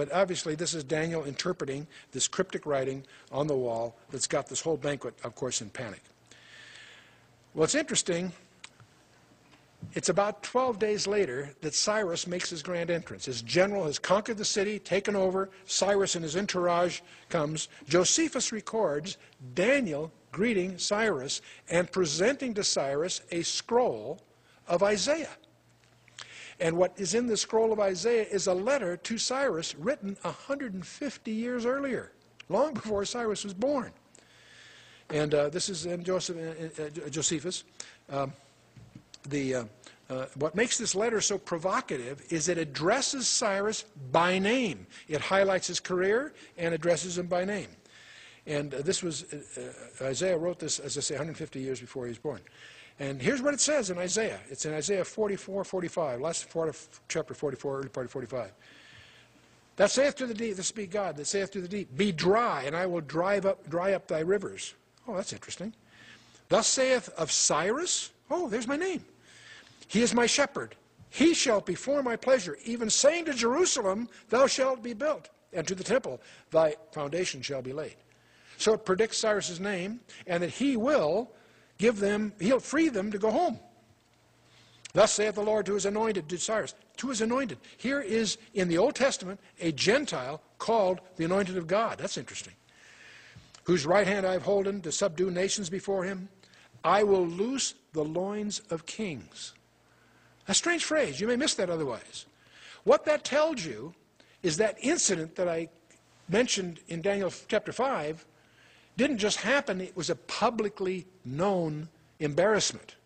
But obviously, this is Daniel interpreting this cryptic writing on the wall that's got this whole banquet, of course, in panic. Well, it's interesting. It's about 12 days later that Cyrus makes his grand entrance. His general has conquered the city, taken over. Cyrus and his entourage comes. Josephus records Daniel greeting Cyrus and presenting to Cyrus a scroll of Isaiah. And what is in the scroll of Isaiah is a letter to Cyrus written 150 years earlier, long before Cyrus was born. And uh, this is in Joseph, uh, uh, Josephus. Um, the, uh, uh, what makes this letter so provocative is it addresses Cyrus by name. It highlights his career and addresses him by name. And uh, this was, Isaiah wrote this, as I say, 150 years before he was born. And here's what it says in Isaiah. It's in Isaiah 44, 45, last part of chapter 44, early part of 45. That saith to the deep, this be God, that saith to the deep, Be dry, and I will drive up, dry up thy rivers. Oh, that's interesting. Thus saith of Cyrus, oh, there's my name. He is my shepherd. He shall before my pleasure, even saying to Jerusalem, Thou shalt be built, and to the temple, thy foundation shall be laid. So it predicts Cyrus's name, and that he will give them, he'll free them to go home. Thus saith the Lord to his anointed, to Cyrus, to his anointed. Here is, in the Old Testament, a Gentile called the anointed of God. That's interesting. Whose right hand I have holden to subdue nations before him. I will loose the loins of kings. A strange phrase. You may miss that otherwise. What that tells you is that incident that I mentioned in Daniel chapter 5 didn't just happen, it was a publicly known embarrassment.